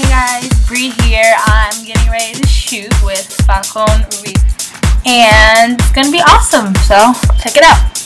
Hey guys, Brie here. I'm getting ready to shoot with Falcon Reef. And it's gonna be awesome, so check it out.